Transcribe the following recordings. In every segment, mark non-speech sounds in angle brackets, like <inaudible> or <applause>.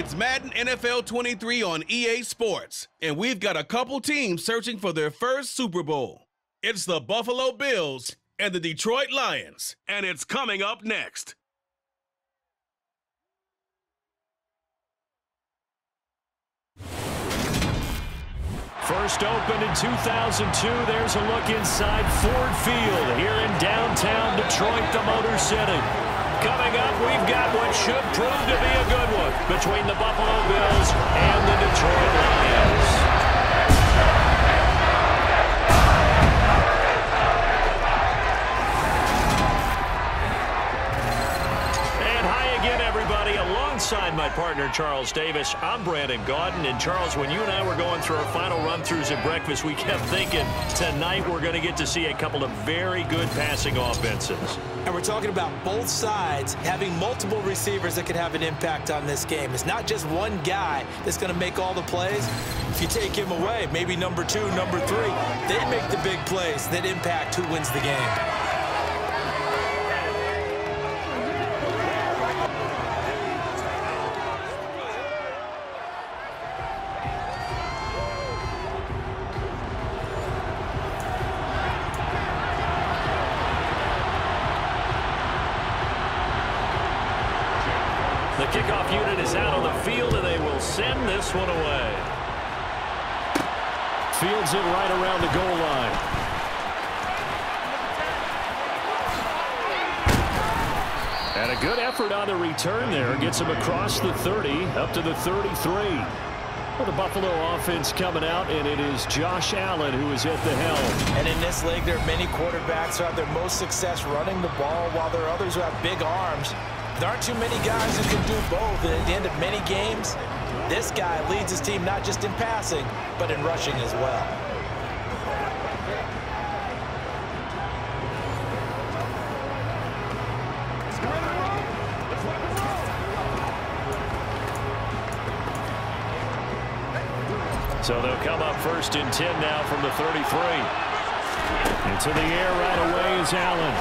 It's Madden NFL 23 on EA Sports, and we've got a couple teams searching for their first Super Bowl. It's the Buffalo Bills and the Detroit Lions, and it's coming up next. First opened in 2002. There's a look inside Ford Field here in downtown Detroit, the Motor City. Coming up, we've got what should prove to be a good one between the Buffalo Bills and the Detroit Lions. My partner, Charles Davis. I'm Brandon Gaudin. And Charles, when you and I were going through our final run-throughs at breakfast, we kept thinking tonight we're going to get to see a couple of very good passing offenses. And we're talking about both sides having multiple receivers that could have an impact on this game. It's not just one guy that's going to make all the plays. If you take him away, maybe number two, number three, they make the big plays that impact who wins the game. Fields it right around the goal line. And a good effort on the return there. Gets him across the 30, up to the 33. Well, the Buffalo offense coming out, and it is Josh Allen who is at the helm. And in this league, there are many quarterbacks who have their most success running the ball, while there are others who have big arms. There aren't too many guys who can do both. At the end of many games, this guy leads his team not just in passing, but in rushing as well. So they'll come up first and 10 now from the 33. Into the air right away is Allen.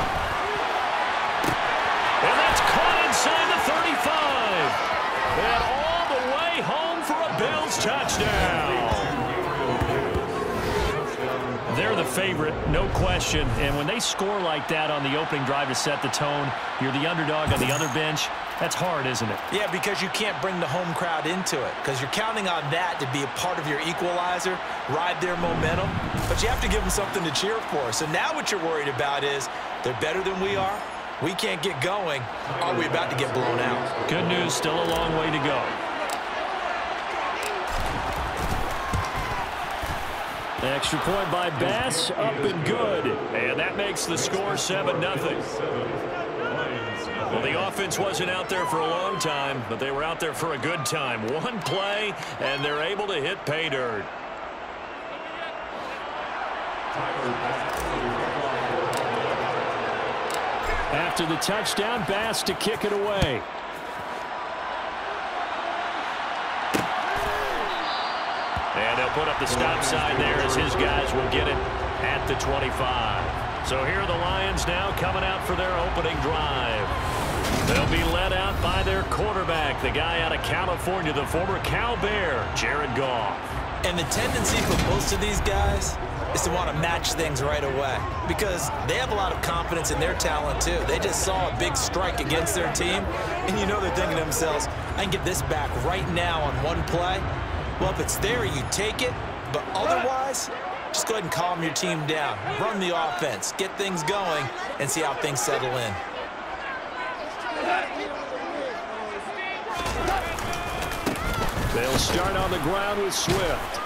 And that's caught inside the 35. And Bills touchdown. They're the favorite, no question. And when they score like that on the opening drive to set the tone, you're the underdog on the other bench. That's hard, isn't it? Yeah, because you can't bring the home crowd into it because you're counting on that to be a part of your equalizer, ride their momentum. But you have to give them something to cheer for. So now what you're worried about is they're better than we are. We can't get going. Are we about to get blown out? Good news, still a long way to go. Extra point by Bass, up and good. And that makes the score 7-0. Well, the offense wasn't out there for a long time, but they were out there for a good time. One play, and they're able to hit pay dirt. After the touchdown, Bass to kick it away. Put up the stop sign there as his guys will get it at the 25. So here are the Lions now coming out for their opening drive. They'll be led out by their quarterback, the guy out of California, the former Cal Bear, Jared Goff. And the tendency for most of these guys is to want to match things right away because they have a lot of confidence in their talent too. They just saw a big strike against their team, and you know they're thinking to themselves, I can get this back right now on one play, well, if it's there, you take it. But otherwise, just go ahead and calm your team down. Run the offense. Get things going and see how things settle in. They'll start on the ground with Swift.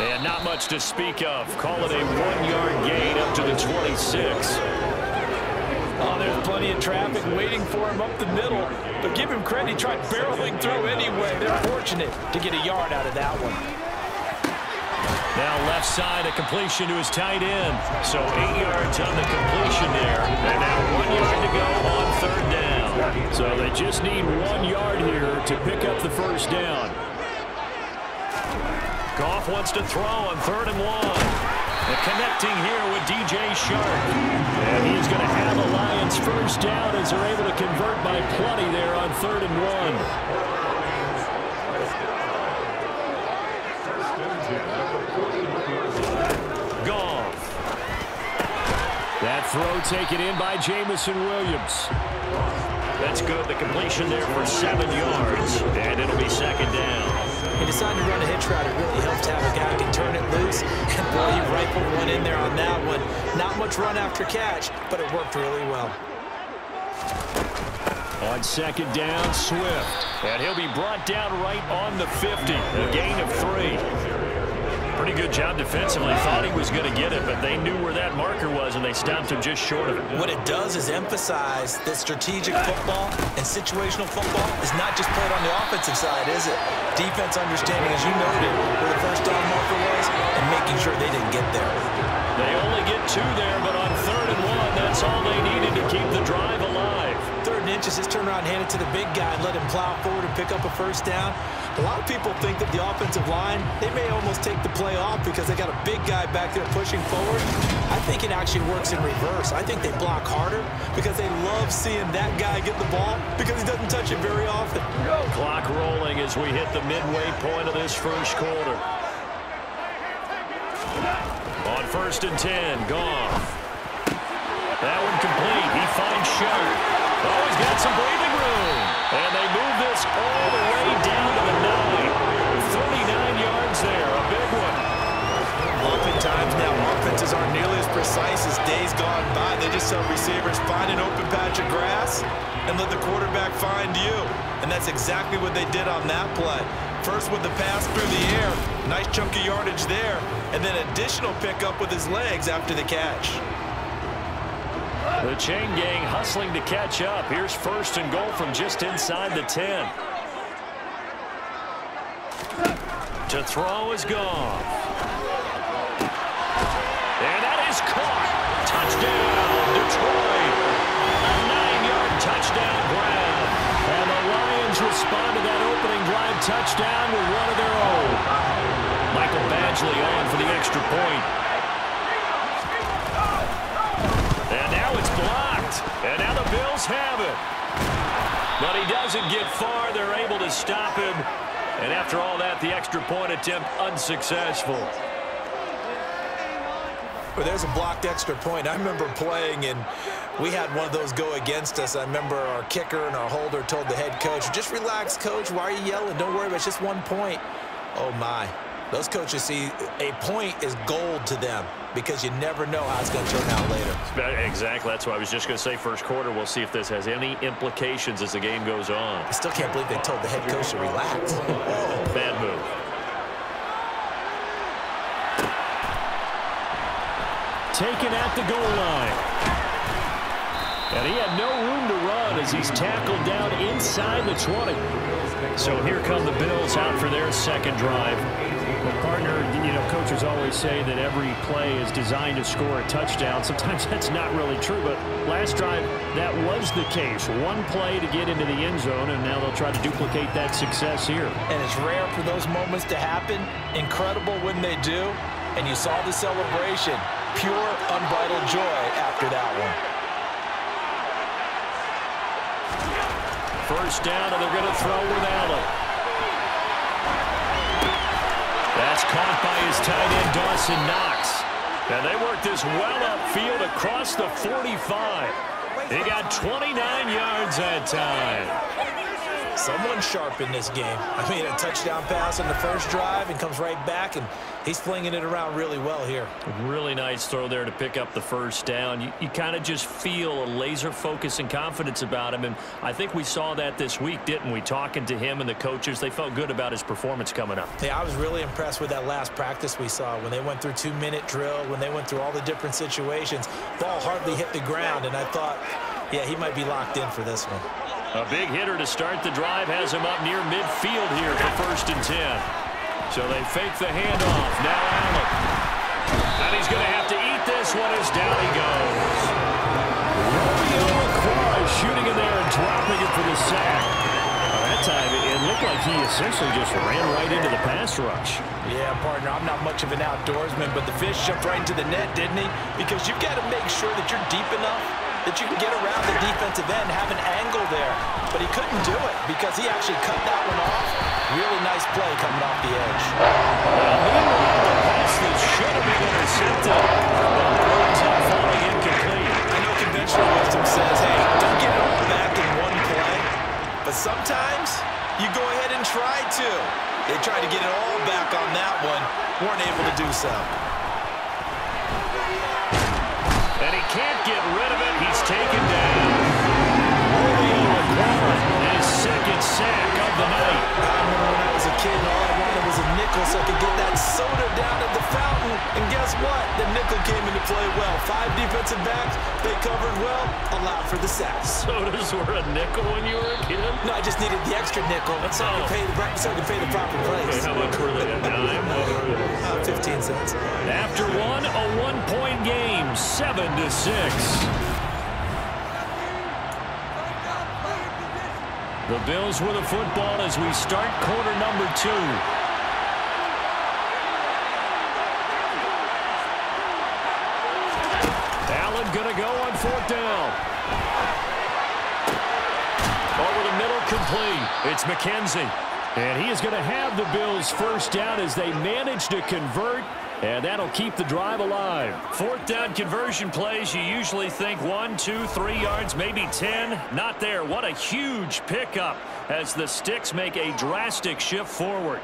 And not much to speak of. Call it a one-yard gain up to the 26. Oh, there's plenty of traffic waiting for him up the middle. But give him credit, he tried barreling through anyway. They're fortunate to get a yard out of that one. Now left side, a completion to his tight end. So eight yards on the completion there. And now one yard to go on third down. So they just need one yard here to pick up the first down. Goff wants to throw on third and one. And connecting here with DJ Chark, And he's going to have a Lions first down as they're able to convert by plenty there on third and one. That throw taken in by Jameson Williams. That's good. The completion there for seven yards. And it'll be second down. He decided to run a hitch route. It really helps to have a guy who can turn it loose. And boy, he rifled one in there on that one. Not much run after catch, but it worked really well. On second down, Swift. And he'll be brought down right on the 50. A gain of three. Pretty good job defensively. Thought he was going to get it, but they knew where that marker was, and they stopped him just short of it. What it does is emphasize that strategic football and situational football is not just played on the offensive side, is it? Defense understanding, as you noted, where the first down marker was, and making sure they didn't get there. They only get two there, but on third and one, that's all they needed to keep the drive alive. Third and inches, just turn around hand it to the big guy and let him plow forward and pick up a first down. A lot of people think that the offensive line, they may almost take the play off because they got a big guy back there pushing forward. I think it actually works in reverse. I think they block harder because they love seeing that guy get the ball because he doesn't touch it very often. Clock rolling as we hit the midway point of this first quarter. On first and 10, Goff. That one complete. He finds Chark. Oh, he's got some breathing room. And they move this all the way down offenses aren't nearly as precise as days gone by. They just help receivers, find an open patch of grass and let the quarterback find you. And that's exactly what they did on that play. First with the pass through the air, nice chunk of yardage there, and then additional pickup with his legs after the catch. The chain gang hustling to catch up. Here's first and goal from just inside the 10. To throw is gone. Opening drive touchdown with one of their own. Michael Badgley on for the extra point. And now it's blocked. And now the Bills have it. But he doesn't get far. They're able to stop him. And after all that, the extra point attempt unsuccessful. Well, there's a blocked extra point. I remember playing, and we had one of those go against us. I remember our kicker and our holder told the head coach, just relax, coach. Why are you yelling? Don't worry about it. It's just one point. Oh, my. Those coaches see a point is gold to them because you never know how it's going to turn out later. Exactly. That's what I was just going to say. First quarter, we'll see if this has any implications as the game goes on. I still can't believe they told the head coach to relax. Bad move. Taken at the goal line. And he had no room to run as he's tackled down inside the 20. So here come the Bills out for their second drive. Well, partner, you know, coaches always say that every play is designed to score a touchdown. Sometimes <laughs> that's not really true, but last drive, that was the case. One play to get into the end zone, and now they'll try to duplicate that success here. And it's rare for those moments to happen. Incredible when they do. And you saw the celebration. Pure, unbridled joy after that one. First down, and they're going to throw with Allen. That's caught by his tight end, Dawson Knox. And they work this well upfield across the 45. They got 29 yards that time. Someone sharp in this game. I mean, a touchdown pass on the first drive and comes right back, and he's flinging it around really well here. Really nice throw there to pick up the first down. You, you kind of just feel a laser focus and confidence about him, and I think we saw that this week, didn't we? Talking to him and the coaches, they felt good about his performance coming up. Yeah, I was really impressed with that last practice we saw when they went through two-minute drill, when they went through all the different situations. Ball hardly hit the ground, and I thought, yeah, he might be locked in for this one. A big hitter to start the drive has him up near midfield here for first and 10. So they fake the handoff. Now Allen. And he's going to have to eat this one as down he goes. Romeo LaCroix shooting in there and dropping it for the sack. Well, that time it looked like he essentially just ran right into the pass rush. Yeah, partner, I'm not much of an outdoorsman, but the fish jumped right into the net, didn't he? Because you've got to make sure that you're deep enough that you can get around the defensive end, have an angle there. But he couldn't do it because he actually cut that one off. Really nice play coming off the edge. Well, meanwhile, the pass that should have been intercepted, but burns up falling incomplete. I know conventional wisdom says, hey, don't get all back in one play. But sometimes you go ahead and try to. They tried to get it all back on that one, weren't able to do so. And he can't get rid of it. He's taken down. Julian Okwara, his second sack of the night. I remember when I was a kid and all I wanted was a nickel so I could get that soda down at the fountain. And guess what? The nickel came into play well. Five defensive backs, they covered well, allowed for the sacks. Sodas were a nickel when you were a kid? No, I just needed the extra nickel so, I, could oh. pay the, so I could pay the proper price. How much were 15 cents. After one, a one-point game, 7 to six. The Bills with a football as we start quarter number two. Allen going to go on fourth down. Over the middle, complete. It's McKenzie. And he is going to have the Bills first down as they manage to convert and that'll keep the drive alive. Fourth down conversion plays, you usually think one, two, three yards, maybe 10. Not there. What a huge pickup as the Sticks make a drastic shift forward.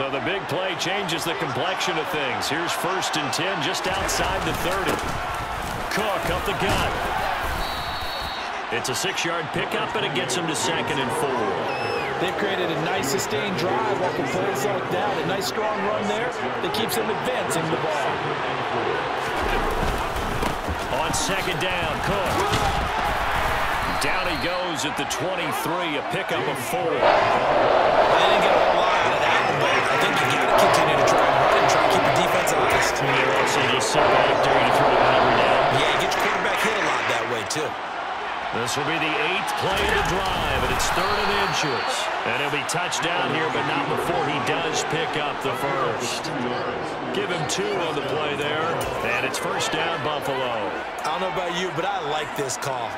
So the big play changes the complexion of things. Here's first and 10 just outside the 30. Cook up the gut. It's a six-yard pickup, and it gets him to second and four. They've created a nice sustained drive off of plays like that. A nice strong run there that keeps them advancing the ball. On second down, Cook. Down he goes at the 23, a pickup of four. They didn't get a whole lot I think you got to continue to try run and try to keep the defense honest. You also just sit back during the throw down. Yeah, get your quarterback hit a lot that way, too. This will be the eighth play of the drive, and it's third and inches. And he'll be touchdown here, but not before he does pick up the first. Give him two on the play there, and it's first down, Buffalo. I don't know about you, but I like this call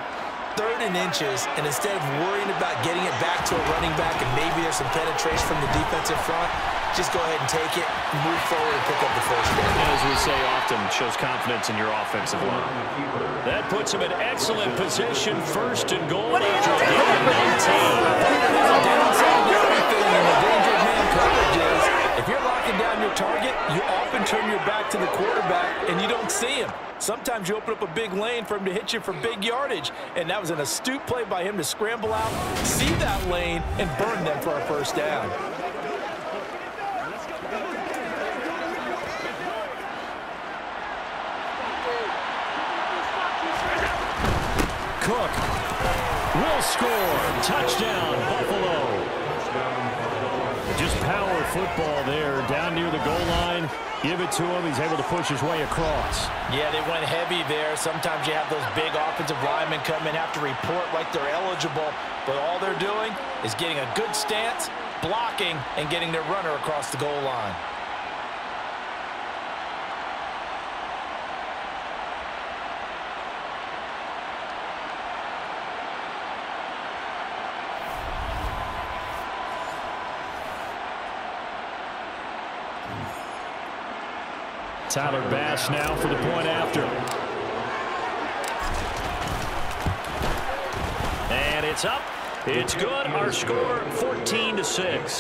third and inches, and instead of worrying about getting it back to a running back and maybe there's some penetration from the defensive front, just go ahead and take it, move forward, and pick up the first down. As we say often, shows confidence in your offensive line. That puts him in excellent position, first and goal after a gain of 19. If down your target, you often turn your back to the quarterback and you don't see him. Sometimes you open up a big lane for him to hit you for big yardage, and that was an astute play by him to scramble out, see that lane, and burn them for a first down. Cook will score. Touchdown, Buffalo. Just power football there down near the goal line. Give it to him. He's able to push his way across. Yeah, they went heavy there. Sometimes you have those big offensive linemen come in, have to report like they're eligible, but all they're doing is getting a good stance, blocking, and getting their runner across the goal line. Tyler Bass now for the point after. And it's up. It's good. Our score 14 to 6.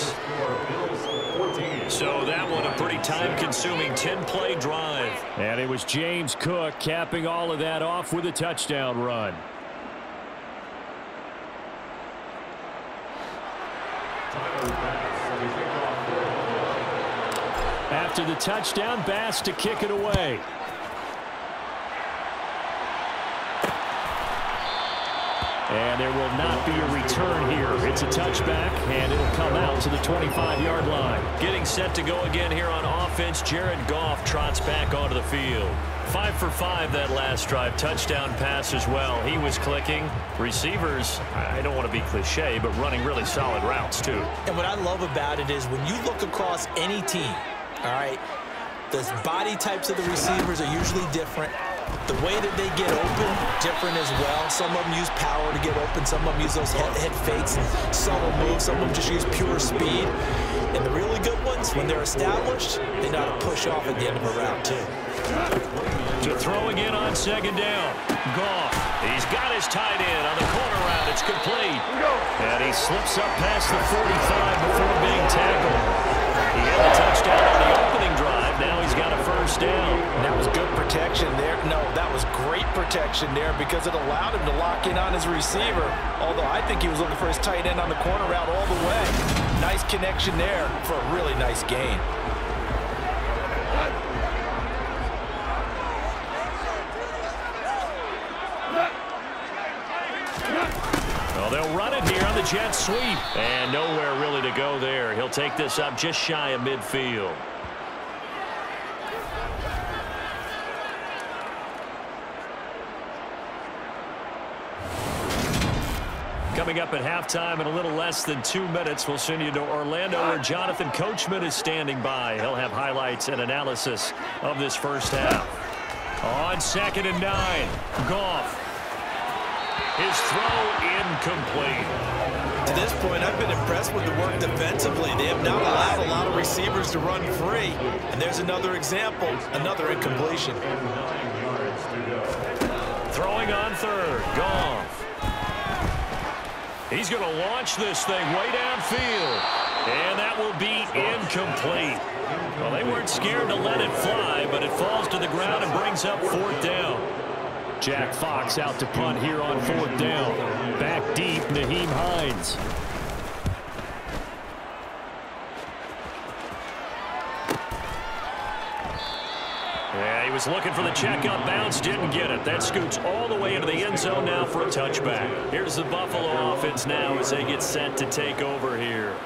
So that one a pretty time-consuming 10-play drive. And it was James Cook capping all of that off with a touchdown run. After the touchdown, Bass to kick it away. And there will not be a return here. It's a touchback, and it'll come out to the 25-yard line. Getting set to go again here on offense. Jared Goff trots back onto the field. Five for five that last drive. Touchdown pass as well. He was clicking. Receivers, I don't want to be cliche, but running really solid routes, too. And what I love about it is when you look across any team, all right, the body types of the receivers are usually different. the way that they get open, different as well. Some of them use power to get open. Some of them use those head, head fakes subtle moves. Some of them just use pure speed. And the really good ones, when they're established, they know how to push off at the end of a round, too. To throw again on second down. Goff. He's got his tight end on the corner route. It's complete. And he slips up past the 45 before being tackled. The touchdown on the opening drive. Now he's got a first down. That was good protection there. No, that was great protection there because it allowed him to lock in on his receiver. Although I think he was looking for his tight end on the corner route all the way. Nice connection there for a really nice gain. Well, they'll run it here on the jet sweep. And nowhere really to go there. He'll take this up just shy of midfield. Coming up at halftime in a little less than two minutes, we'll send you to Orlando where Jonathan Coachman is standing by. He'll have highlights and analysis of this first half. On second and nine, Goff. His throw incomplete. To this point, I've been impressed with the work defensively. They have not allowed a lot of receivers to run free. And there's another example, another incompletion. Throwing on third, Goff. He's going to launch this thing way downfield. And that will be incomplete. Well, they weren't scared to let it fly, but it falls to the ground and brings up fourth down. Jack Fox out to punt here on fourth down. Back deep, Nyheim Hines. Yeah, he was looking for the checkup bounce, didn't get it. That scoots all the way into the end zone now for a touchback. Here's the Buffalo offense now as they get set to take over here.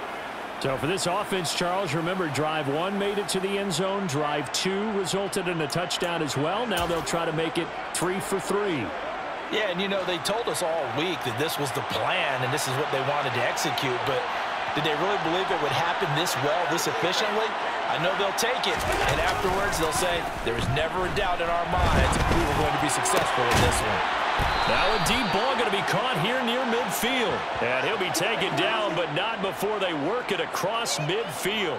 So for this offense, Charles, remember drive one made it to the end zone. Drive two resulted in a touchdown as well. Now they'll try to make it three for three. Yeah, and you know, they told us all week that this was the plan and this is what they wanted to execute, but did they really believe it would happen this well, this efficiently? I know they'll take it, and afterwards they'll say, there is never a doubt in our minds we were going to be successful in this one. Now a deep ball going to be caught here near midfield. And he'll be taken down, but not before they work it across midfield.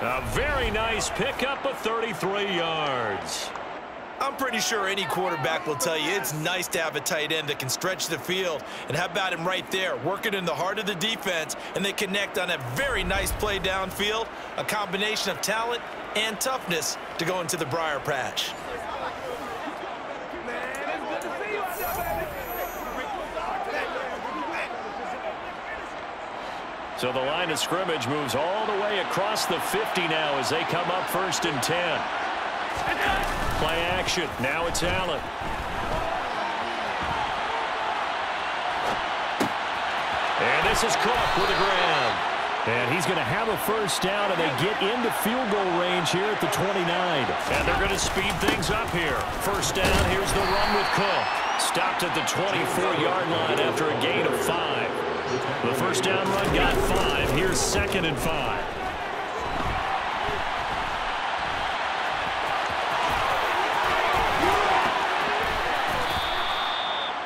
A very nice pickup of 33 yards. I'm pretty sure any quarterback will tell you it's nice to have a tight end that can stretch the field. And how about him right there, working in the heart of the defense, and they connect on a very nice play downfield, a combination of talent and toughness to go into the briar patch. So the line of scrimmage moves all the way across the 50 now as they come up first and 10. Play action. Now it's Allen. And this is Cook with a grab. And he's going to have a first down, and they get into field goal range here at the 29. And they're going to speed things up here. First down, here's the run with Cook. Stopped at the 24-yard line after a gain of five. The first down run got five. Here's second and five.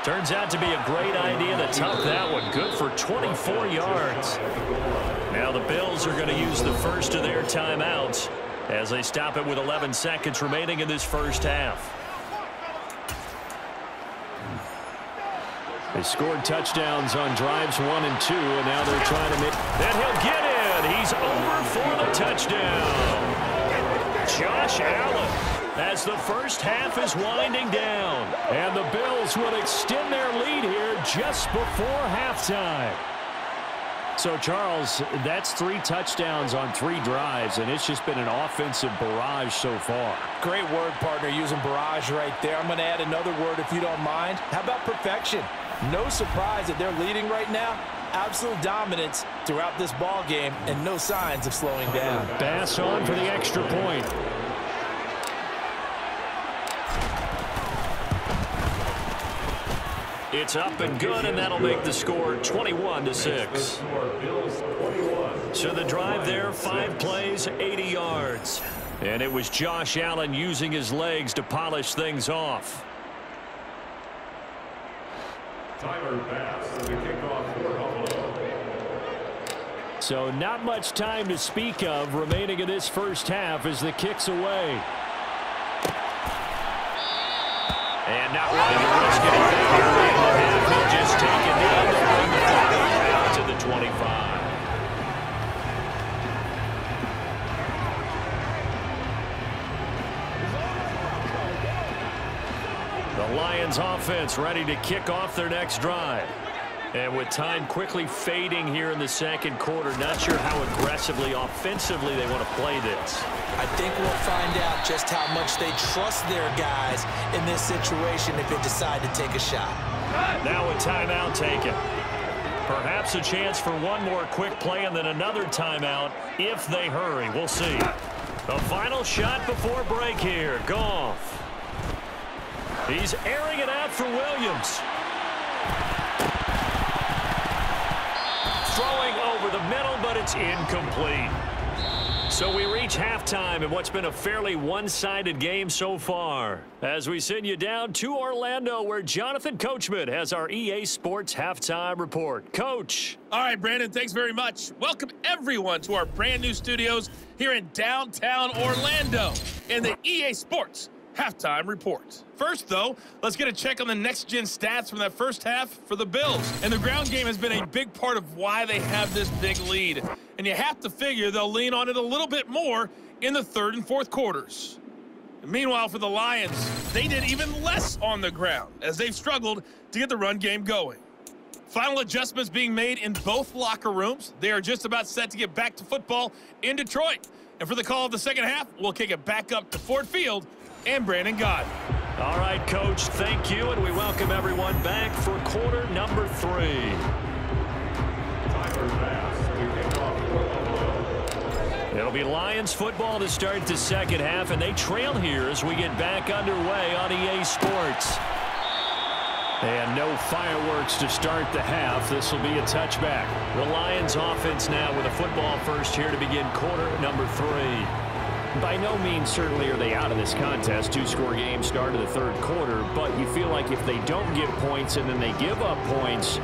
Turns out to be a great idea to tuck that one. Good for 24 yards. Now the Bills are going to use the first of their timeouts as they stop it with 11 seconds remaining in this first half. They scored touchdowns on drives one and two, and now they're trying to make... Then he'll get in. He's over for the touchdown. Josh Allen as the first half is winding down. And the Bills will extend their lead here just before halftime. So, Charles, that's three touchdowns on three drives, and it's just been an offensive barrage so far. Great word, partner, using barrage right there. I'm going to add another word if you don't mind. How about perfection? No surprise that they're leading right now. Absolute dominance throughout this ball game and no signs of slowing down. Bass on for the extra point. It's up and good, and that'll make the score 21 to 6. So the drive there, five plays, 80 yards. And it was Josh Allen using his legs to polish things off. So not much time to speak of remaining in this first half as the kick's away. And not the risk. He'll just take it down to the 25. Lions offense ready to kick off their next drive. And with time quickly fading here in the second quarter, not sure how aggressively, offensively they want to play this. I think we'll find out just how much they trust their guys in this situation if they decide to take a shot. Now a timeout taken. Perhaps a chance for one more quick play and then another timeout if they hurry. We'll see. The final shot before break here. Goff. He's airing it out for Williams. Throwing over the middle, but it's incomplete. So we reach halftime in what's been a fairly one-sided game so far. As we send you down to Orlando where Jonathan Coachman has our EA Sports Halftime Report. Coach. All right, Brandon, thanks very much. Welcome everyone to our brand new studios here in downtown Orlando in the EA Sports halftime report. First, though, let's get a check on the next-gen stats from that first half for the Bills. And the ground game has been a big part of why they have this big lead. And you have to figure they'll lean on it a little bit more in the third and fourth quarters. And meanwhile, for the Lions, they did even less on the ground as they've struggled to get the run game going. Final adjustments being made in both locker rooms. They are just about set to get back to football in Detroit. And for the call of the second half, we'll kick it back up to Ford Field and Brandon Gaudin. All right, Coach, thank you, and we welcome everyone back for quarter number three. It'll be Lions football to start the second half, and they trail here as we get back underway on EA Sports. And no fireworks to start the half. This will be a touchback. The Lions offense now with a football first here to begin quarter number three. By no means certainly are they out of this contest. Two-score game start of the third quarter, but you feel like if they don't get points and then they give up points,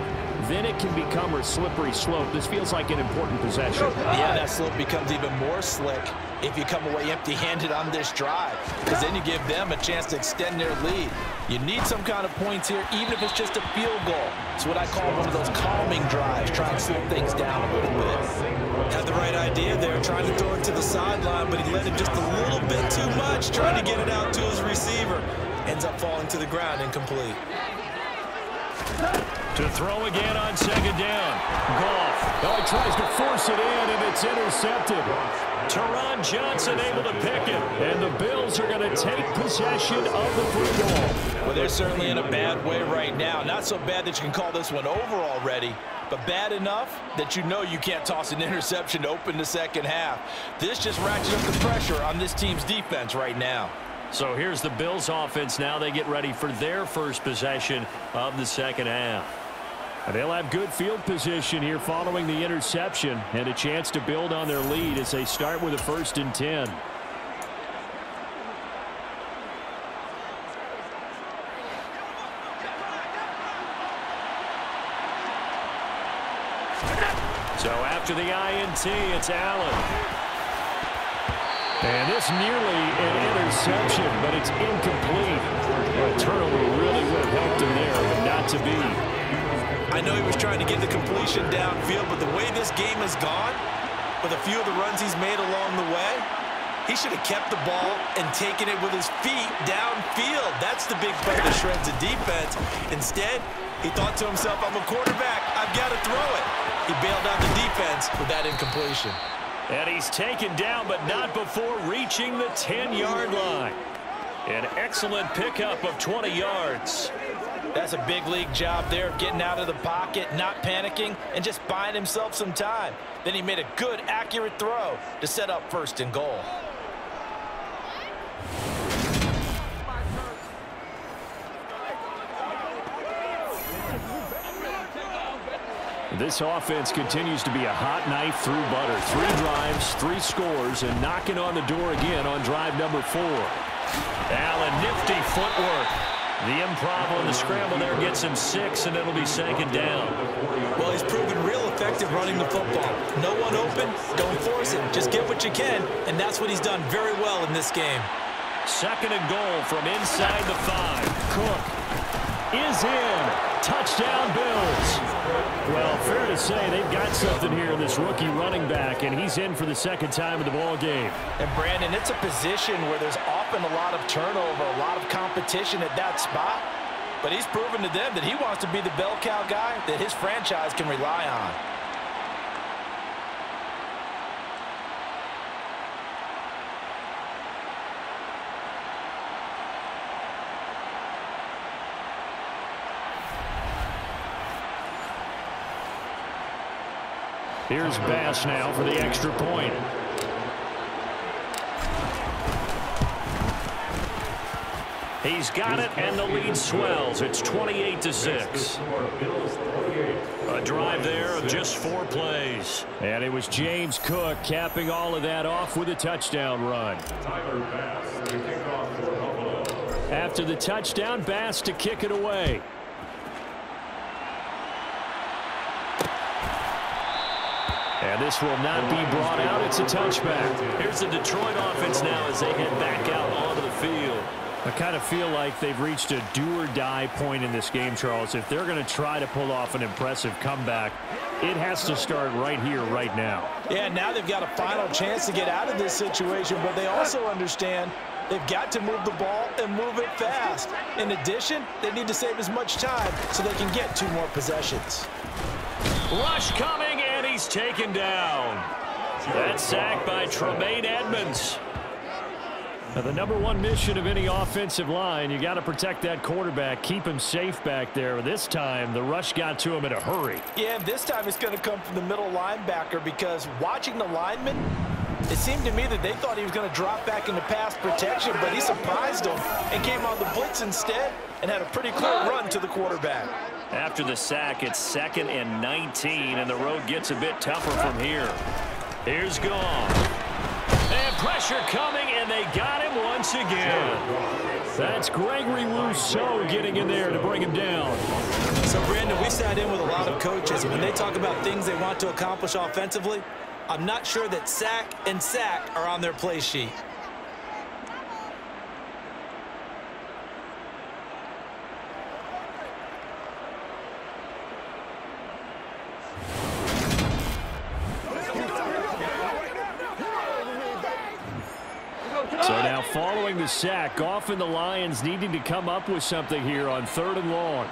then it can become a slippery slope. This feels like an important possession. Yeah, that slope becomes even more slick if you come away empty-handed on this drive because then you give them a chance to extend their lead. You need some kind of points here, even if it's just a field goal. It's what I call one of those calming drives, try and slow things down a little bit. Had the right idea there, trying to throw it to the sideline, but he let it just a little bit too much, trying to get it out to his receiver. Ends up falling to the ground incomplete. To throw again on second down. Goff. Oh, he tries to force it in, and it's intercepted. Taron Johnson able to pick it. And the Bills are going to take possession of the football. Well, they're certainly in a bad way right now. Not so bad that you can call this one over already, but bad enough that you know you can't toss an <laughs> interception to open the second half. This just ratchets up the pressure on this team's defense right now. So here's the Bills offense now. They get ready for their first possession of the second half. They'll have good field position here following the interception and a chance to build on their lead as they start with a first and 10. So after the INT, it's Allen. And this nearly an interception, but it's incomplete. A turnover really would have helped him there, but not to be. I know he was trying to get the completion downfield, but the way this game has gone, with a few of the runs he's made along the way, he should have kept the ball and taken it with his feet downfield. That's the big play that shreds the defense. Instead, he thought to himself, I'm a quarterback. I've got to throw it. He bailed out the defense with that incompletion. And he's taken down, but not before reaching the 10-yard line. An excellent pickup of 20 yards. That's a big league job there of getting out of the pocket, not panicking, and just buying himself some time. Then he made a good, accurate throw to set up first and goal. This offense continues to be a hot knife through butter. Three drives, three scores, and knocking on the door again on drive number four. Allen, nifty footwork. The improv on the scramble there gets him six, and it'll be second down. Well, he's proven real effective running the football. No one open, don't force it. Just get what you can, and that's what he's done very well in this game. Second and goal from inside the five. Cook is in. Touchdown, Bills. Well, fair to say they've got something here in this rookie running back, and he's in for the second time in the ball game. And, Brandon, it's a position where there's often a lot of turnover, a lot of competition at that spot. But he's proven to them that he wants to be the bell cow guy that his franchise can rely on. Here's Bass now for the extra point. He's got it, and the lead swells. It's 28 to 6. A drive there of just four plays. And it was James Cook capping all of that off with a touchdown run. After the touchdown, Bass to kick it away. And this will not be brought out. It's a touchback. Here's the Detroit offense now as they head back out onto the field. I kind of feel like they've reached a do-or-die point in this game, Charles. If they're going to try to pull off an impressive comeback, it has to start right here, right now. Yeah, now they've got a final chance to get out of this situation, but they also understand they've got to move the ball and move it fast. In addition, they need to save as much time so they can get two more possessions. Rush coming, and he's taken down. That sack by Tremaine Edmunds. Now, the number one mission of any offensive line, you got to protect that quarterback, keep him safe back there. This time, the rush got to him in a hurry. Yeah, this time it's going to come from the middle linebacker because watching the lineman, it seemed to me that they thought he was going to drop back into pass protection, but he surprised them and came on the blitz instead and had a pretty clear run to the quarterback. After the sack, it's second and 19, and the road gets a bit tougher from here. Here's Gone. And pressure coming, and they got him once again. That's Gregory Rousseau getting in there to bring him down. So, Brandon, we sat in with a lot of coaches. And when they talk about things they want to accomplish offensively, I'm not sure that sack and sack are on their play sheet. So now following the sack, and the Lions needing to come up with something here on third and long.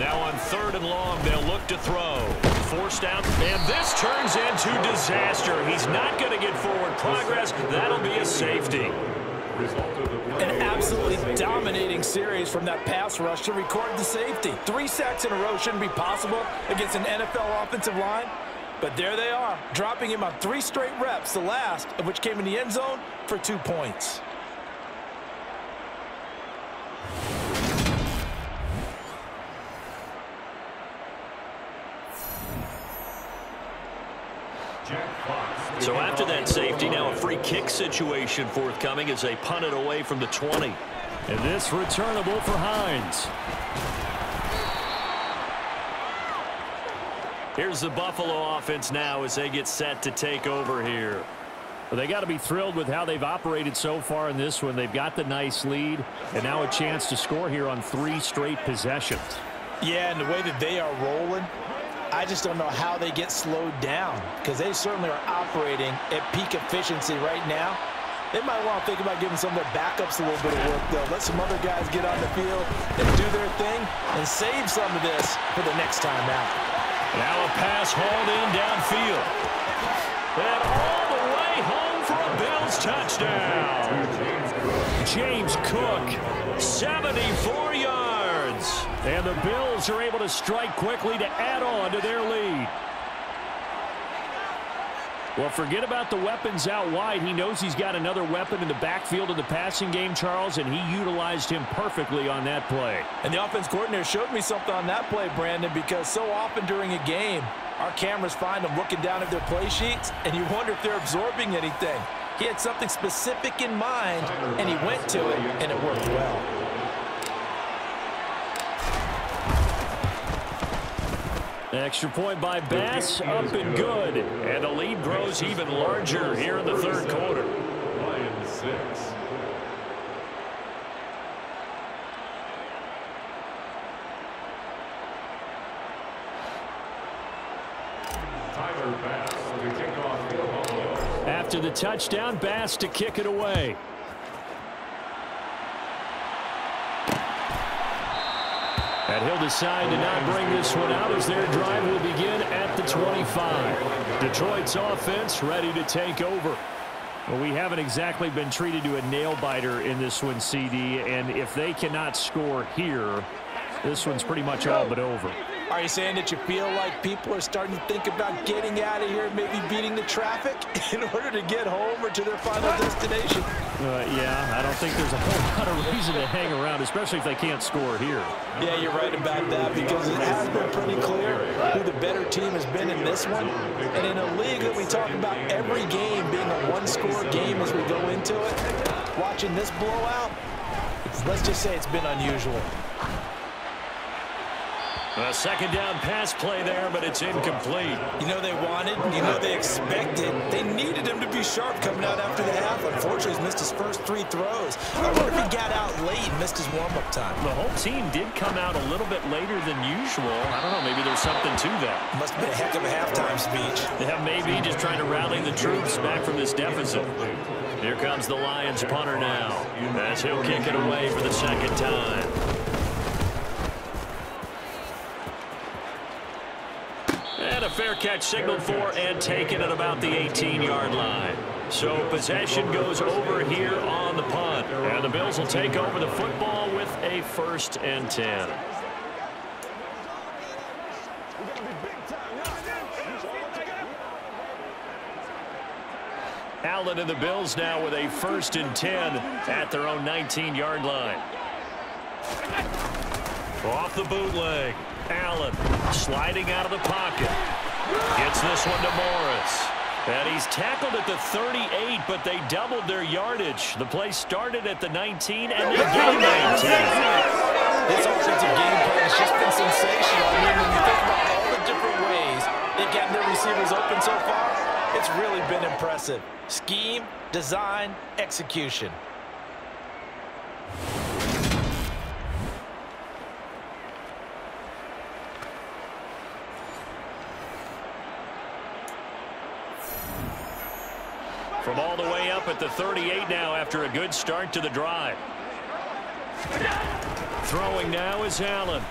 Now on third and long, they'll look to throw. Forced out, and this turns into disaster. He's not going to get forward progress. That'll be a safety. An absolutely dominating series from that pass rush to record the safety. Three sacks in a row shouldn't be possible against an NFL offensive line. But there they are, dropping him on three straight reps, the last of which came in the end zone for two points. So after that safety, now a free kick situation forthcoming as they punt it away from the 20. And this returnable for Hines. Here's the Buffalo offense now as they get set to take over here. Well, they got to be thrilled with how they've operated so far in this one. They've got the nice lead, and now a chance to score here on three straight possessions. Yeah, and the way that they are rolling, I just don't know how they get slowed down because they certainly are operating at peak efficiency right now. They might want to think about giving some of their backups a little bit of work, though. Let some other guys get on the field and do their thing and save some of this for the next time out. Now a pass hauled in downfield. And all the way home for a Bills touchdown. James Cook, 74 yards. And the Bills are able to strike quickly to add on to their lead. Well, forget about the weapons out wide. He knows he's got another weapon in the backfield of the passing game, Charles, and he utilized him perfectly on that play. And the offense coordinator showed me something on that play, Brandon, because so often during a game, our cameras find them looking down at their play sheets, and you wonder if they're absorbing anything. He had something specific in mind, and he went to it, and it worked well. Extra point by Bass, up and good. And the lead grows even larger here in the third quarter. After the touchdown, Bass to kick it away. And he'll decide to not bring this one out as their drive will begin at the 25. Detroit's offense ready to take over. Well, we haven't exactly been treated to a nail-biter in this one, CD, and if they cannot score here, this one's pretty much all but over. Are you saying that you feel like people are starting to think about getting out of here, maybe beating the traffic <laughs> in order to get home or to their final destination? Uh, yeah, I don't think there's a whole lot of reason to hang around, especially if they can't score here. Yeah, you're right about that because it has been pretty clear who the better team has been in this one. And in a league that we talk about every game being a one-score game as we go into it, watching this blowout, let's just say it's been unusual. A second down pass play there, but it's incomplete. You know they wanted, you know they expected. They needed him to be sharp coming out after the half. Unfortunately, he's missed his first three throws. I wonder if he got out late and missed his warm-up time. The whole team did come out a little bit later than usual. I don't know, maybe there's something to that. Must have been a heck of a halftime speech. Yeah, maybe just trying to rally the troops back from this deficit. Here comes the Lions punter now as he'll kick it away for the second time. Fair catch signaled for and taken at about the 18-yard line. So possession goes over here on the punt. And the Bills will take over the football with a first and 10. Allen and the Bills now with a first and 10 at their own 19-yard line. Off the bootleg. Allen sliding out of the pocket. Gets this one to Morris. And he's tackled at the 38, but they doubled their yardage. The play started at the 19, and they gained <laughs> 19. This offensive game plan has just been sensational. I mean, when you think about all the different ways they've gotten their receivers open so far, it's really been impressive. Scheme, design, execution. From all the way up at the 38 now after a good start to the drive. Throwing now is Allen.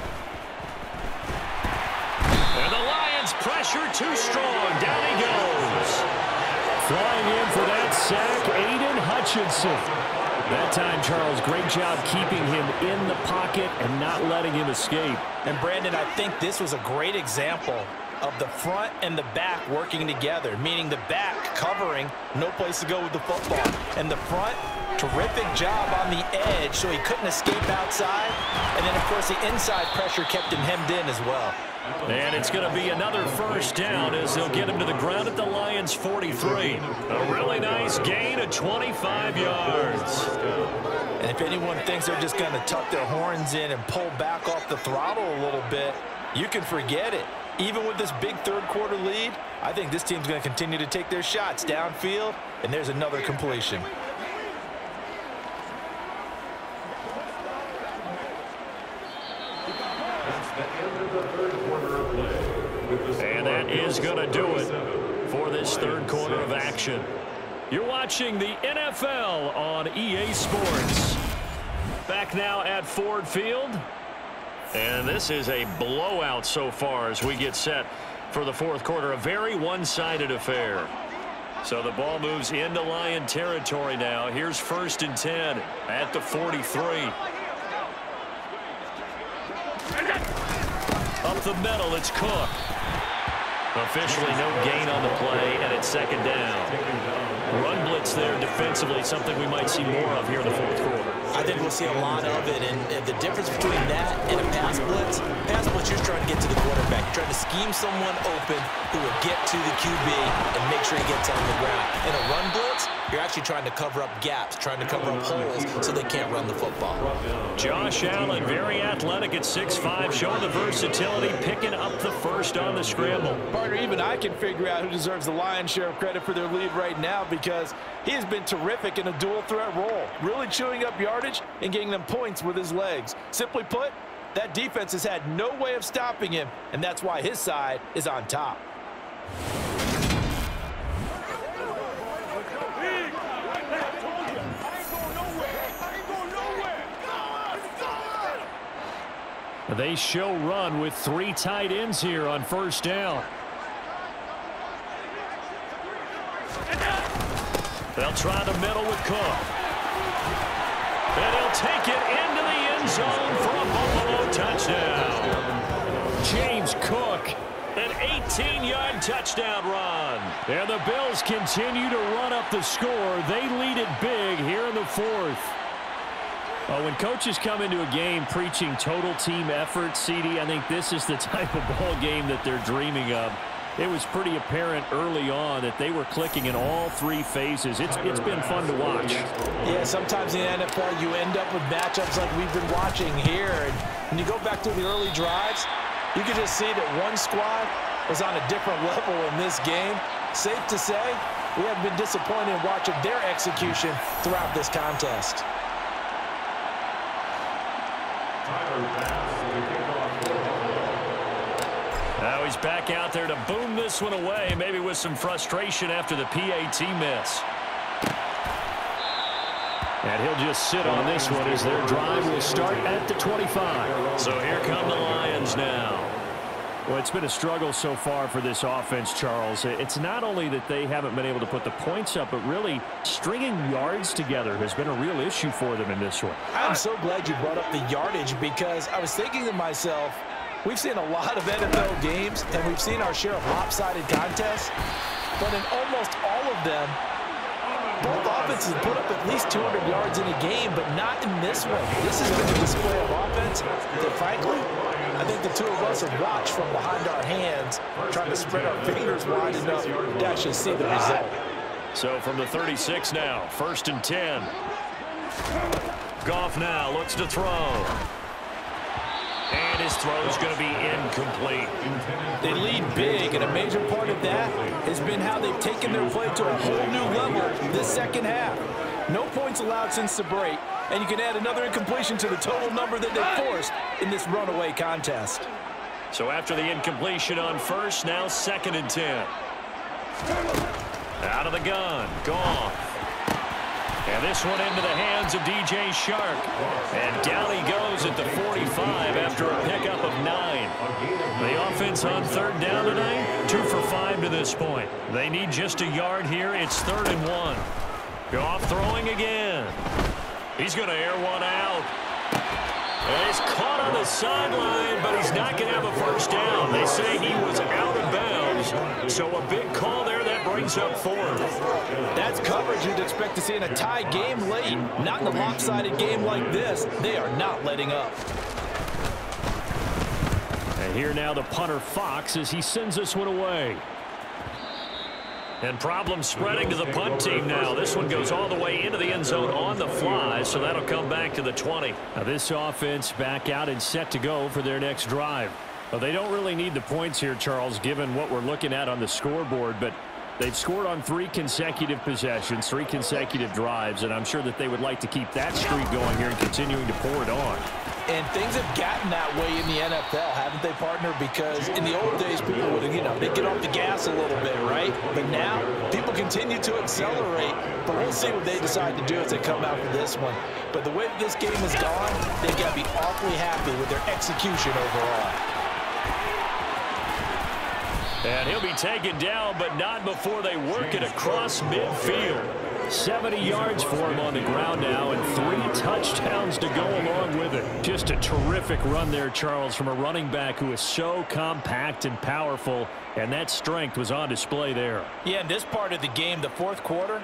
And the Lions pressure too strong. Down he goes. Flying in for that sack, Aidan Hutchinson. That time, Charles, great job keeping him in the pocket and not letting him escape. And Brandon, I think this was a great example of the front and the back working together, meaning the back covering, no place to go with the football. And the front, terrific job on the edge so he couldn't escape outside. And then, of course, the inside pressure kept him hemmed in as well. And it's going to be another first down as they'll get him to the ground at the Lions 43. A really nice gain of 25 yards. And if anyone thinks they're just going to tuck their horns in and pull back off the throttle a little bit, you can forget it. Even with this big third quarter lead, I think this team's going to continue to take their shots downfield, and there's another completion. And that is going to do it for this third quarter of action. You're watching the NFL on EA Sports. Back now at Ford Field. And this is a blowout so far as we get set for the fourth quarter. A very one-sided affair. So the ball moves into Lion territory now. Here's first and 10 at the 43. Up the middle, it's Cook. Officially no gain on the play, and it's second down. Run blitz there defensively, something we might see more of here in the fourth quarter. I think we'll see a lot of it, and, and the difference between that and a pass blitz, pass blitz, you're trying to get to the quarterback. You're trying to scheme someone open who will get to the QB and make sure he gets on the ground. In a run blitz, you're actually trying to cover up gaps, trying to cover up holes so they can't run the football. Josh Allen, very athletic at 6'5", showing the versatility, picking up the first on the scramble. Partner, even I can figure out who deserves the lion's share of credit for their lead right now because he has been terrific in a dual threat role, really chewing up yardage and getting them points with his legs. Simply put, that defense has had no way of stopping him, and that's why his side is on top. They show run with three tight ends here on first down. They'll try the middle with Cook. And he'll take it into the end zone for a Buffalo touchdown. James Cook. An 18-yard touchdown run. And the Bills continue to run up the score. They lead it big here in the fourth. Well, when coaches come into a game preaching total team effort, CD, I think this is the <laughs> type of ball game that they're dreaming of. It was pretty apparent early on that they were clicking in all three phases. It's It's been fun to watch. Yeah, sometimes in the NFL you end up with matchups like we've been watching here. And when you go back to the early drives, you can just see that one squad was on a different level in this game. Safe to say, we have been disappointed in watching their execution throughout this contest. Now he's back out there to boom this one away, maybe with some frustration after the PAT miss. And he'll just sit on this one as their drive will start at the 25. So here come the Lions now. Well, it's been a struggle so far for this offense, Charles. It's not only that they haven't been able to put the points up, but really stringing yards together has been a real issue for them in this one. I'm so glad you brought up the yardage because I was thinking to myself, we've seen a lot of NFL games and we've seen our share of lopsided contests, but in almost all of them, both offenses put up at least 200 yards in a game, but not in this one. This has been a display of offense that, frankly, I think the two of us have watched from behind our hands, trying to spread our fingers wide enough to actually see the result. So from the 36 now, first and 10. Goff now looks to throw. And his throw is going to be incomplete. They lead big, and a major part of that has been how they've taken their play to a whole new level this second half. No points allowed since the break, and you can add another incompletion to the total number that they forced in this runaway contest. So after the incompletion on first, now second and 10. Out of the gun, Goff. And this one into the hands of DJ Chark. And down he goes at the 45 after a pickup of nine. The offense on third down tonight, two for five to this point. They need just a yard here. It's third and one. Goff throwing again. He's going to air one out. And he's caught on the sideline, but he's not going to have a first down. They say he was out of bounds. So a big call there brings up fourth. That's coverage you'd expect to see in a tie game late. Not in a lopsided game like this. They are not letting up. And here now the punter Fox as he sends this one away. And problems spreading to the punt team now. This one goes all the way into the end zone on the fly, so that'll come back to the 20. Now this offense back out and set to go for their next drive. Well, they don't really need the points here, Charles, given what we're looking at on the scoreboard, but they've scored on three consecutive possessions, three consecutive drives, and I'm sure that they would like to keep that streak going here and continuing to pour it on. And things have gotten that way in the NFL, haven't they, partner? Because in the old days, people would, you know, they get off the gas a little bit, right? But now, people continue to accelerate, but we'll see what they decide to do as they come out for this one. But the way this game has gone, they've got to be awfully happy with their execution overall. And he'll be taken down, but not before they work it across midfield. 70 yards for him on the ground now and three touchdowns to go along with it. Just a terrific run there, Charles, from a running back who is so compact and powerful, and that strength was on display there. Yeah, in this part of the game, the fourth quarter,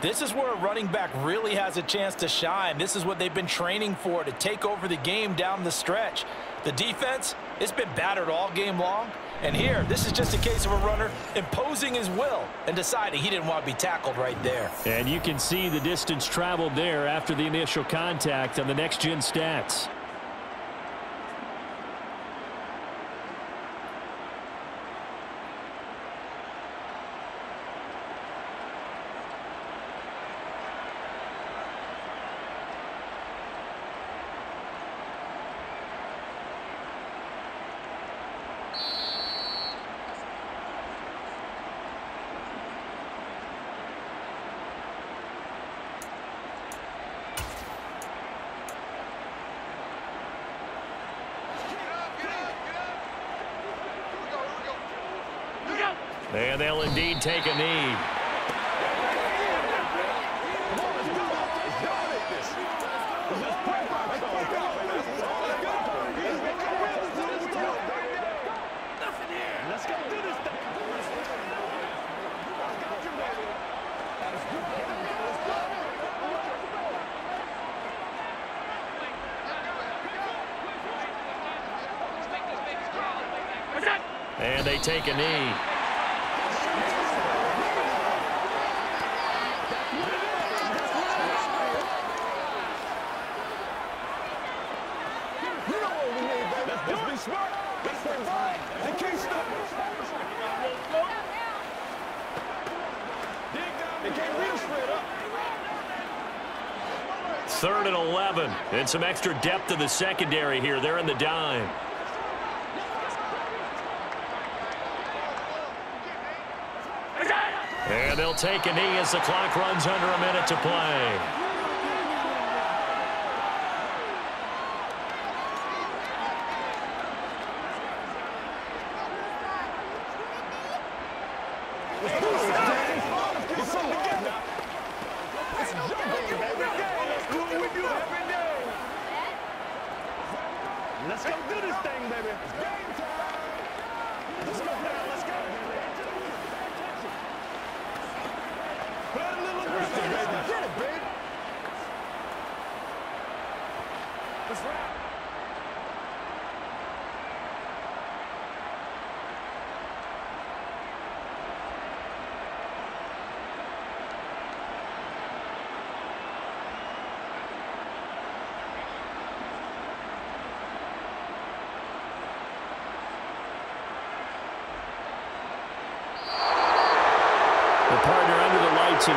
this is where a running back really has a chance to shine. This is what they've been training for, to take over the game down the stretch. The defense, it's been battered all game long, And here, this is just a case of a runner imposing his will and deciding he didn't want to be tackled right there. And you can see the distance traveled there after the initial contact on the next-gen stats. And they'll take a knee. And they take a knee. Third and 11. And some extra depth to the secondary here. They're in the dime. And they'll take a knee as the clock runs under a minute to play. Let's go do this thing, baby. It's game time. Let's go, man. Let's go. Put a little baby. Get it, baby. Let's rap. The partner under the lights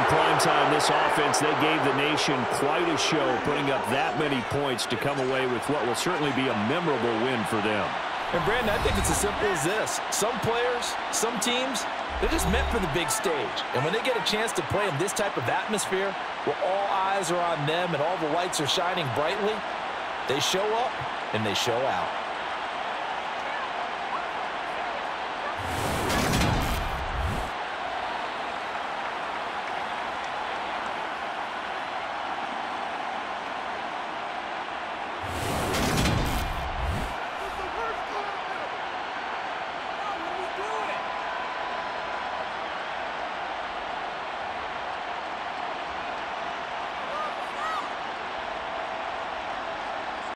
time, this offense, they gave the nation quite a show, putting up that many points to come away with what will certainly be a memorable win for them. And Brandon, I think it's as simple as this. Some players, some teams, they're just meant for the big stage. And when they get a chance to play in this type of atmosphere, where all eyes are on them and all the lights are shining brightly, they show up and they show out.